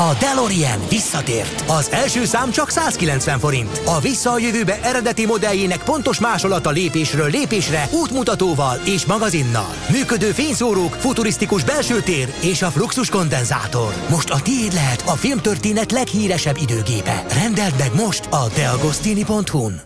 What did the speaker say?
A DeLorean visszatért. Az első szám csak 190 forint. A Vissza a jövőbe eredeti modelljének pontos másolata lépésről lépésre, útmutatóval és magazinnal. Működő fényszórók, futurisztikus belső tér és a fluxus kondenzátor. Most a tiéd lehet a filmtörténet leghíresebb időgépe. Rendeld meg most a deagostini.hu-n.